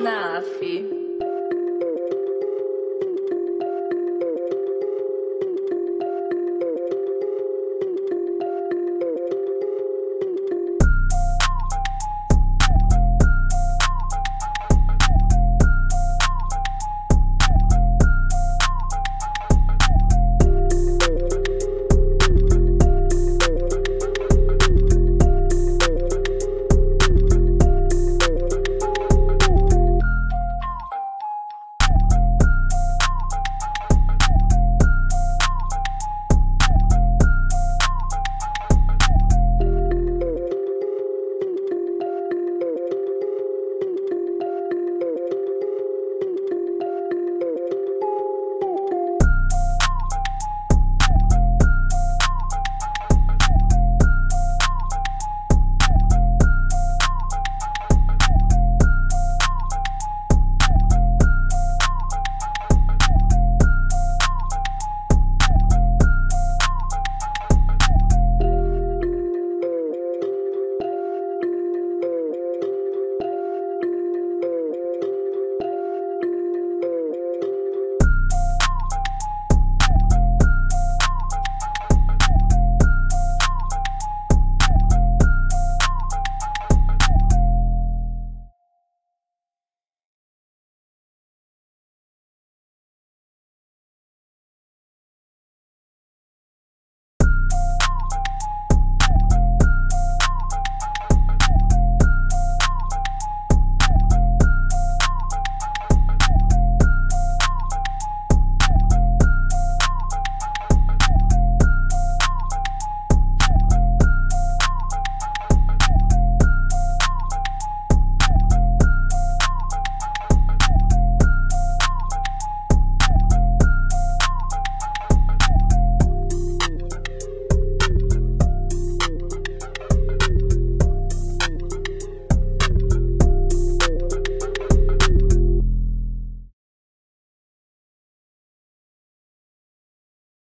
NAF.